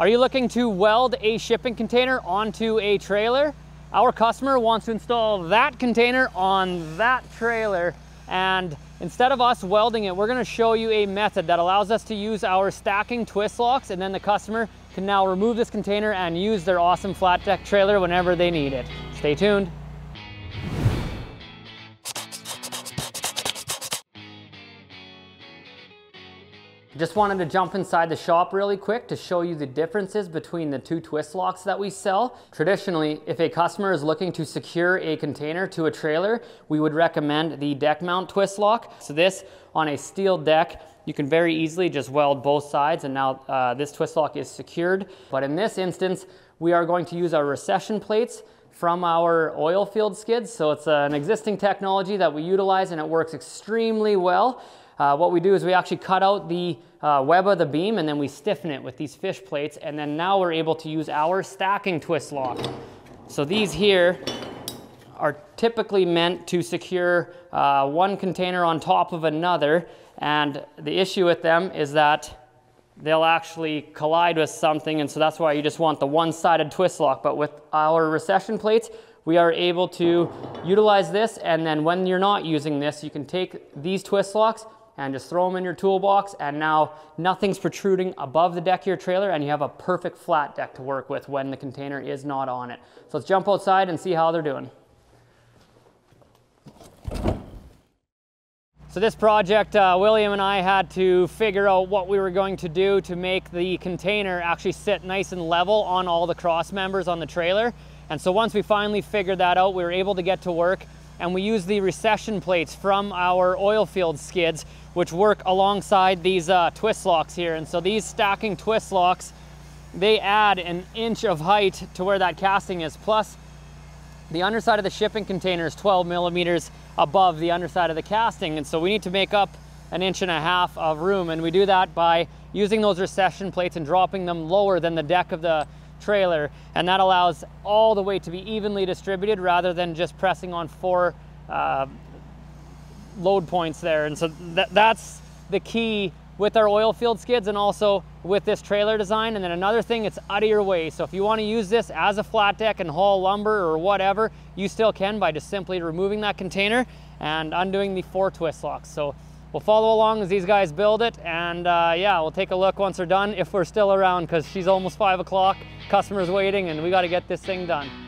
Are you looking to weld a shipping container onto a trailer? Our customer wants to install that container on that trailer and instead of us welding it, we're gonna show you a method that allows us to use our stacking twist locks and then the customer can now remove this container and use their awesome flat deck trailer whenever they need it. Stay tuned. Just wanted to jump inside the shop really quick to show you the differences between the two twist locks that we sell. Traditionally, if a customer is looking to secure a container to a trailer, we would recommend the deck mount twist lock. So this on a steel deck, you can very easily just weld both sides and now uh, this twist lock is secured. But in this instance, we are going to use our recession plates from our oil field skids. So it's an existing technology that we utilize and it works extremely well. Uh, what we do is we actually cut out the uh, web of the beam and then we stiffen it with these fish plates. And then now we're able to use our stacking twist lock. So these here are typically meant to secure uh, one container on top of another. And the issue with them is that they'll actually collide with something. And so that's why you just want the one-sided twist lock. But with our recession plates we are able to utilize this. And then when you're not using this you can take these twist locks and just throw them in your toolbox and now nothing's protruding above the deck of your trailer and you have a perfect flat deck to work with when the container is not on it. So let's jump outside and see how they're doing. So this project, uh, William and I had to figure out what we were going to do to make the container actually sit nice and level on all the cross members on the trailer. And so once we finally figured that out, we were able to get to work and we used the recession plates from our oil field skids which work alongside these uh, twist locks here. And so these stacking twist locks, they add an inch of height to where that casting is. Plus, the underside of the shipping container is 12 millimeters above the underside of the casting. And so we need to make up an inch and a half of room. And we do that by using those recession plates and dropping them lower than the deck of the trailer. And that allows all the weight to be evenly distributed rather than just pressing on four uh, load points there. And so that, that's the key with our oil field skids and also with this trailer design. And then another thing, it's out of your way. So if you wanna use this as a flat deck and haul lumber or whatever, you still can by just simply removing that container and undoing the four twist locks. So we'll follow along as these guys build it. And uh, yeah, we'll take a look once they're done if we're still around because she's almost five o'clock, customers waiting and we gotta get this thing done.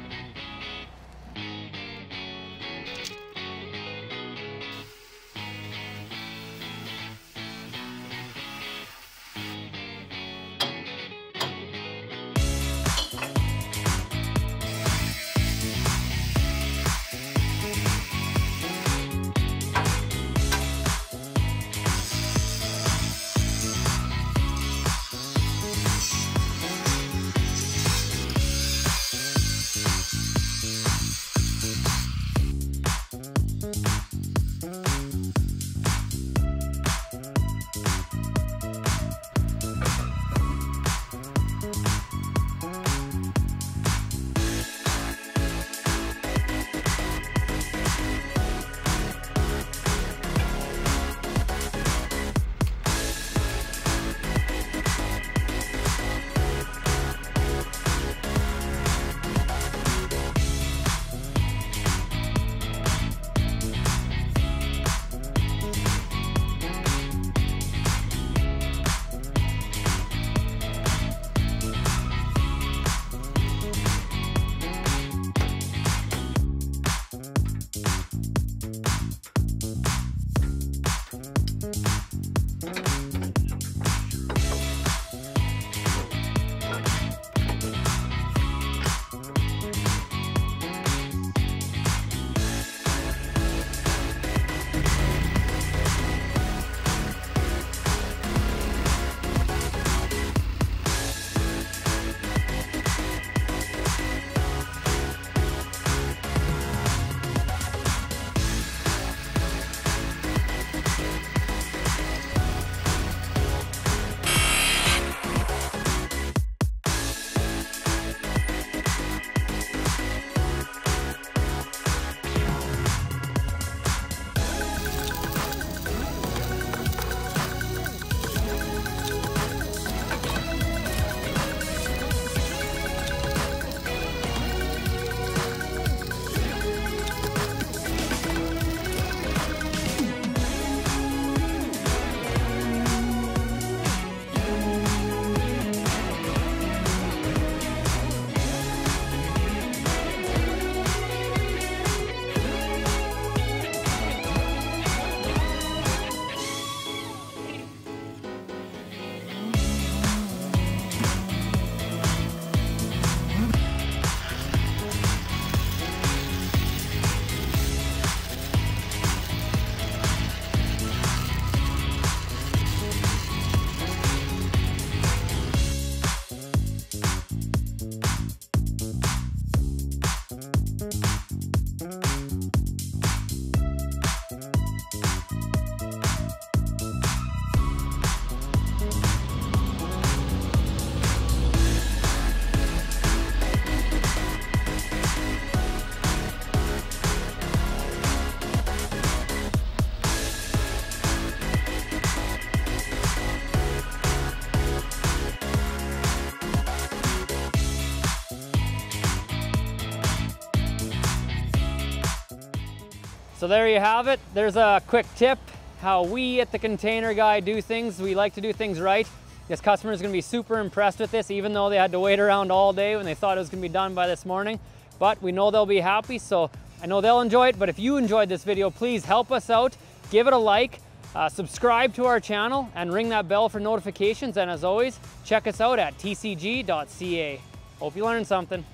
So there you have it. There's a quick tip how we at the Container Guy do things. We like to do things right. This customer is gonna be super impressed with this, even though they had to wait around all day when they thought it was gonna be done by this morning. But we know they'll be happy, so I know they'll enjoy it. But if you enjoyed this video, please help us out. Give it a like, uh, subscribe to our channel, and ring that bell for notifications. And as always, check us out at tcg.ca. Hope you learned something.